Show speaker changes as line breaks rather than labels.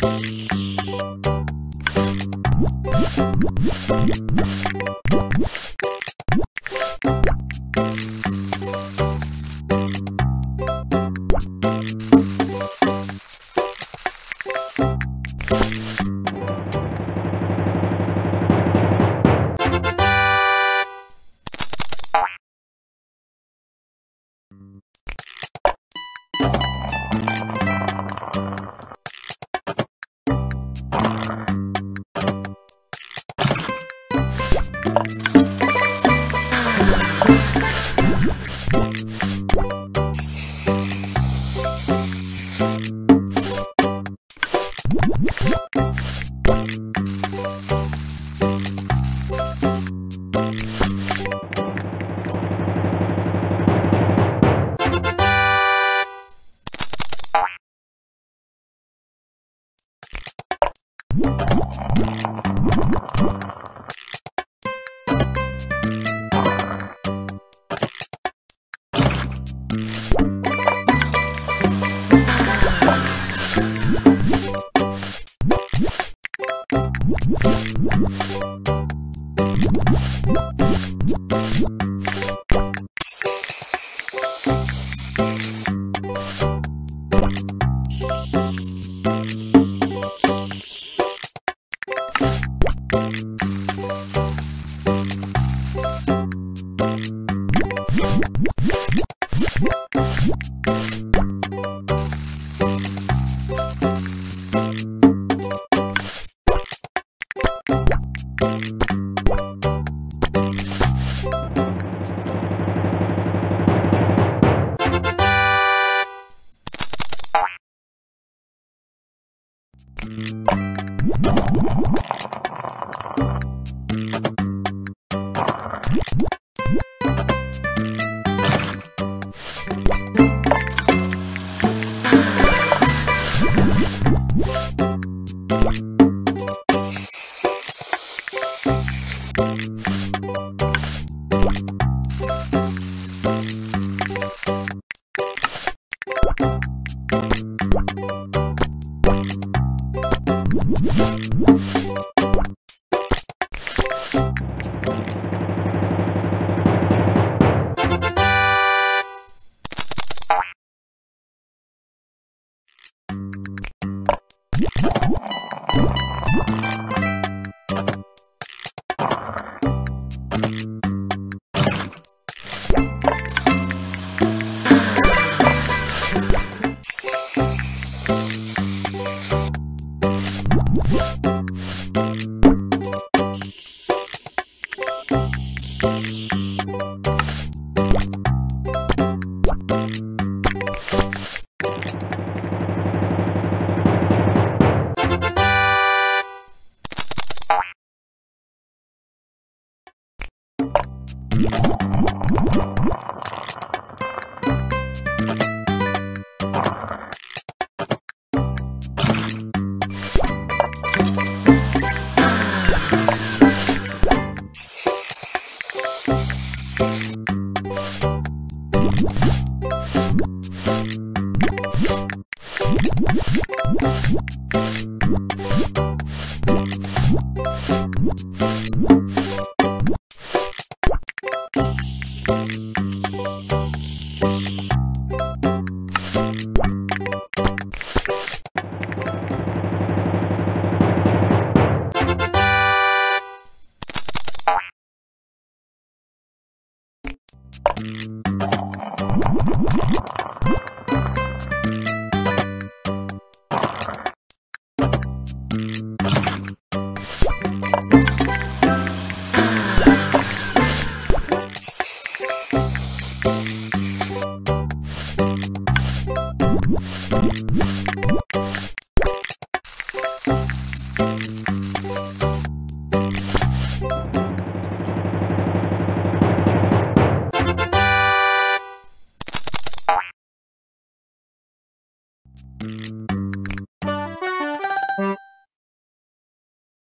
you What?
What? What? What? What? Mm-hmm.